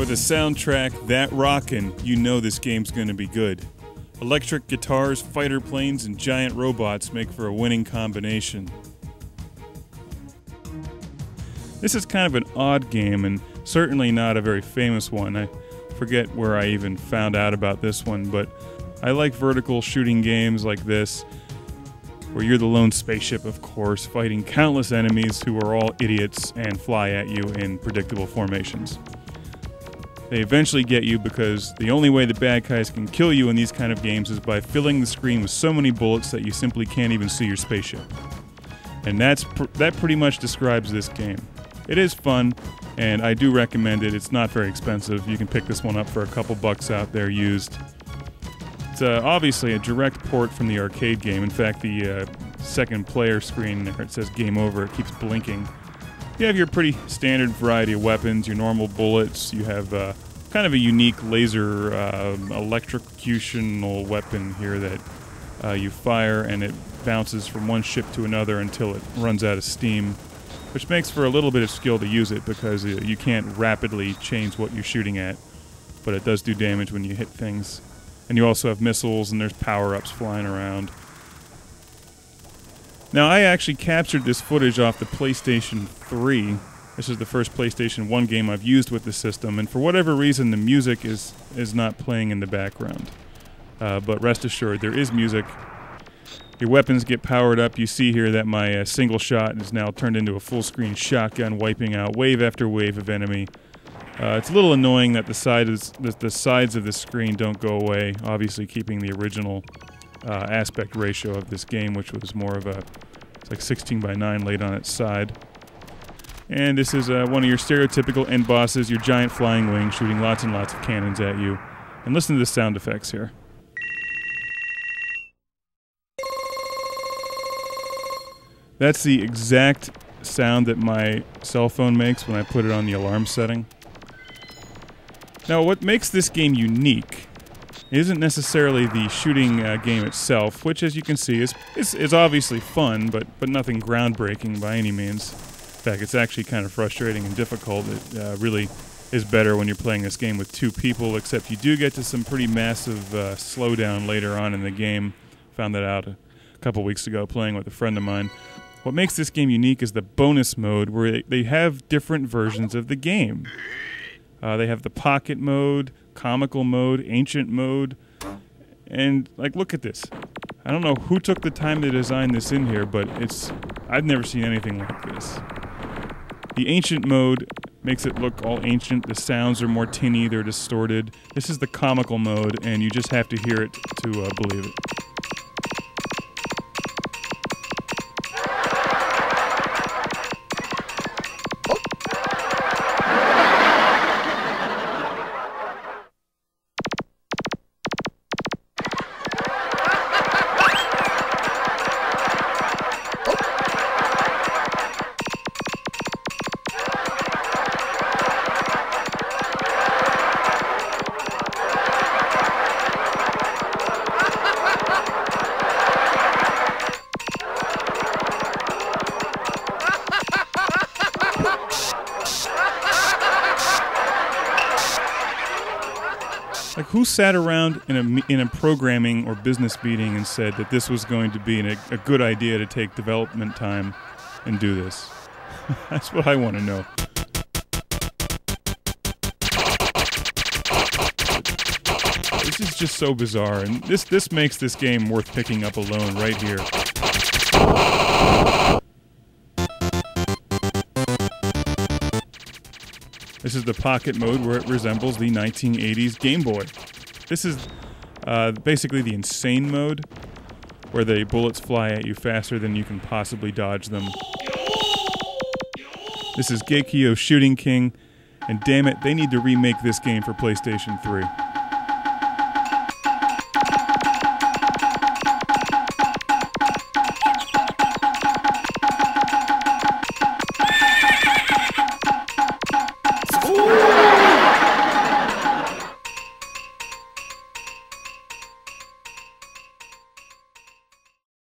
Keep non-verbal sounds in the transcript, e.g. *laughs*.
With a soundtrack that rockin', you know this game's gonna be good. Electric guitars, fighter planes, and giant robots make for a winning combination. This is kind of an odd game and certainly not a very famous one. I forget where I even found out about this one, but I like vertical shooting games like this, where you're the lone spaceship, of course, fighting countless enemies who are all idiots and fly at you in predictable formations. They eventually get you because the only way the bad guys can kill you in these kind of games is by filling the screen with so many bullets that you simply can't even see your spaceship. And that's pr- that pretty much describes this game. It is fun, and I do recommend it. It's not very expensive. You can pick this one up for a couple bucks out there used. It's uh, obviously a direct port from the arcade game. In fact, the uh, second player screen there it says game over. It keeps blinking. You have your pretty standard variety of weapons, your normal bullets. You have uh, kind of a unique laser uh, electrocutional weapon here that uh, you fire and it bounces from one ship to another until it runs out of steam, which makes for a little bit of skill to use it because uh, you can't rapidly change what you're shooting at, but it does do damage when you hit things. And you also have missiles and there's power ups flying around. Now, I actually captured this footage off the PlayStation 3. This is the first PlayStation 1 game I've used with the system, and for whatever reason, the music is, is not playing in the background. Uh, but rest assured, there is music. Your weapons get powered up. You see here that my uh, single shot is now turned into a full screen shotgun, wiping out wave after wave of enemy. Uh, it's a little annoying that the, sides, the, the sides of the screen don't go away, obviously keeping the original uh, aspect ratio of this game, which was more of a it's like 16 by 9 laid on its side. And this is uh, one of your stereotypical end bosses, your giant flying wing shooting lots and lots of cannons at you. And listen to the sound effects here. That's the exact sound that my cell phone makes when I put it on the alarm setting. Now, what makes this game unique isn't necessarily the shooting uh, game itself, which, as you can see, is, is, is obviously fun, but, but nothing groundbreaking by any means. In fact, it's actually kind of frustrating and difficult. It uh, really is better when you're playing this game with two people, except you do get to some pretty massive uh, slowdown later on in the game. Found that out a couple weeks ago playing with a friend of mine. What makes this game unique is the bonus mode, where they have different versions of the game. Uh, they have the pocket mode, comical mode, ancient mode, and like look at this. I don't know who took the time to design this in here, but it's I've never seen anything like this. The ancient mode makes it look all ancient. The sounds are more tinny, they're distorted. This is the comical mode, and you just have to hear it to uh, believe it. Who sat around in a, in a programming or business meeting and said that this was going to be an, a good idea to take development time and do this? *laughs* That's what I want to know. This is just so bizarre, and this this makes this game worth picking up alone right here. This is the pocket mode where it resembles the 1980s Game Boy. This is uh, basically the insane mode where the bullets fly at you faster than you can possibly dodge them. This is Gekioh Shooting King, and damn it, they need to remake this game for PlayStation 3.